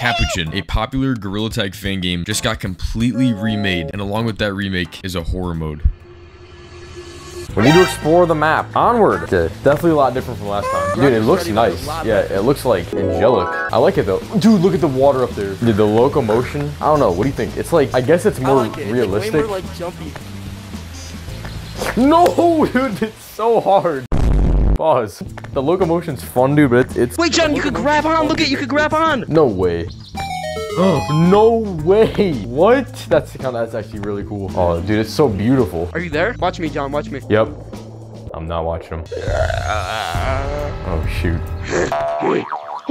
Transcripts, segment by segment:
Capuchin, a popular Gorilla Tag fan game, just got completely remade, and along with that remake is a horror mode. We need to explore the map. Onward. Okay, definitely a lot different from last time. Dude, it looks nice. Yeah, it looks like angelic. I like it though. Dude, look at the water up there. Dude, the locomotion. I don't know. What do you think? It's like, I guess it's more like it. It's, like, realistic. more like jumpy. No, dude, it's so hard. Pause. The locomotion's fun, dude, but it's, it's Wait, John, you could grab on. Look at you could grab on. no way. Oh, no way. What? That's kind of that's actually really cool. Oh, dude, it's so beautiful. Are you there? Watch me, John. Watch me. Yep. I'm not watching them. Oh shoot.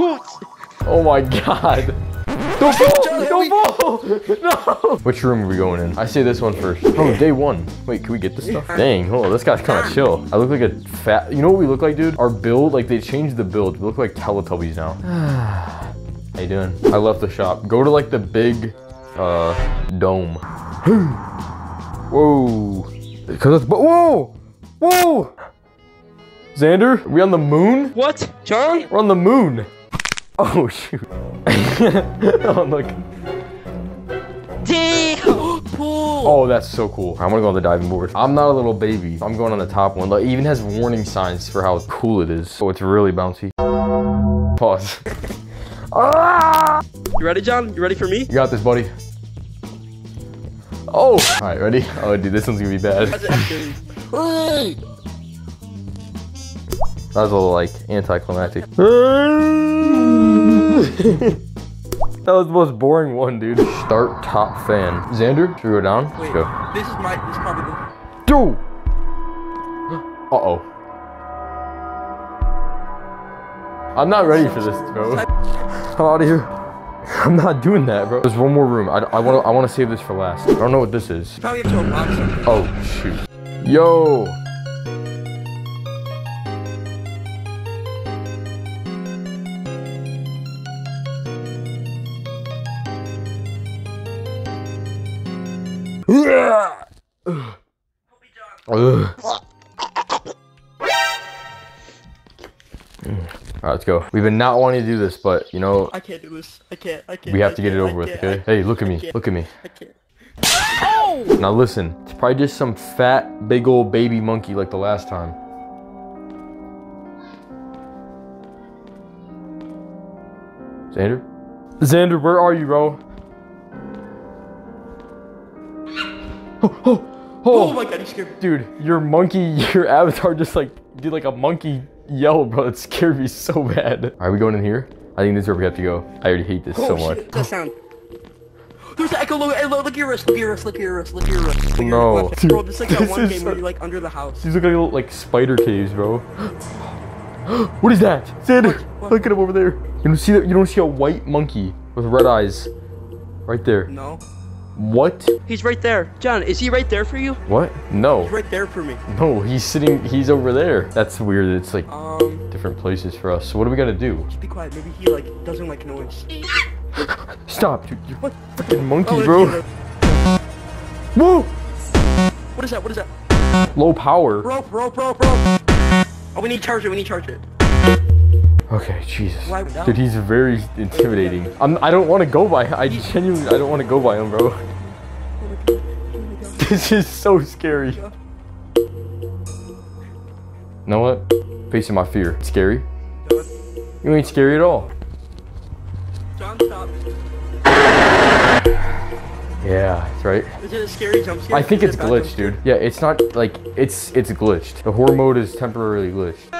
Oh my god. Don't fall! Don't fall! No! Which room are we going in? I say this one first. Oh, day one. Wait, can we get this stuff? Dang, oh, this guy's kind of chill. I look like a fat. You know what we look like, dude? Our build, like they changed the build. We look like Teletubbies now. How you doing? I left the shop. Go to like the big, uh, dome. Whoa. Cause it's, whoa! Whoa! Xander, are we on the moon? What, John? We're on the moon. Oh shoot. oh look. Damn. Pool. Oh, that's so cool. I'm gonna go on the diving board. I'm not a little baby. I'm going on the top one. It even has warning signs for how cool it is. Oh, it's really bouncy. Pause. ah! You ready, John? You ready for me? You got this, buddy. Oh! All right, ready? Oh, dude, this one's gonna be bad. That was a little like anticlimactic. That was the most boring one, dude. Start top fan. Xander, should we go down? Let's go. this is my. This is probably the. Dude! Uh oh. I'm not ready for this, bro. I'm out of here. I'm not doing that, bro. There's one more room. I, I want to I want to save this for last. I don't know what this is. Probably have to unbox. Oh, shoot. Yo! Alright, let's go. We've been not wanting to do this, but you know, I can't do this. I can't. I can't. we have I to get it over with, okay? Hey, look at me. Look at me. I can't. Oh! Now listen, it's probably just some fat, big old baby monkey like the last time. Xander? Xander, where are you, bro? Oh, oh, Oh oh, my god, scared me. dude, your monkey, your avatar just like did like a monkey yell, bro. It scared me so bad. Are we going in here? I think this is where we have to go. I already hate this so Oh, much. shit, That sound. There's the echo. Look, look, look at your wrist. Look at your wrist. Look at your wrist. Look at your wrist. Look at your No. wrist. Bro, this is like that This one game so- where you're like under the house. These look like little like spider caves, bro. what is that? Xander, What? look at him over there. You don't see that? You don't see a white monkey with red eyes, right there. No. What? He's right there. John, is he right there for you? What? No, He's right there for me. no. He's sitting. He's over there. That's weird. It's like Um, different places for us. So what do we gotta do? just be quiet. Maybe he like doesn't like noise. Stop, dude. You What? fucking monkey, Oh, bro. it's- Whoa! What is that? What is that? Low power. Rope, rope, rope, rope. Oh, we need to charge it. We need to charge it. Okay, Jesus. Why would that- Dude, he's very intimidating. I'm. I don't want to go by. I genuinely. I don't want to go by him, bro. This is so scary. You know what? Facing my fear. Scary? You ain't scary at all. John, stop. Yeah, that's right. Is it a scary jump scare? I think it's it a bad jump glitched, dude. Yeah, it's not like it's it's glitched. The horror mode is temporarily glitched.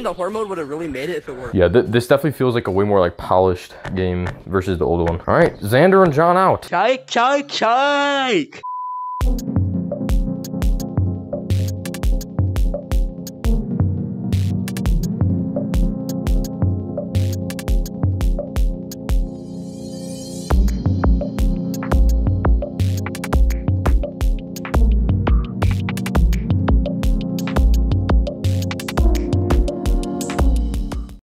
I think the horror mode would have really made it if it worked. Yeah, th this definitely feels like a way more like polished game versus the old one. All right, Xander and John out. Chike, chike, chike.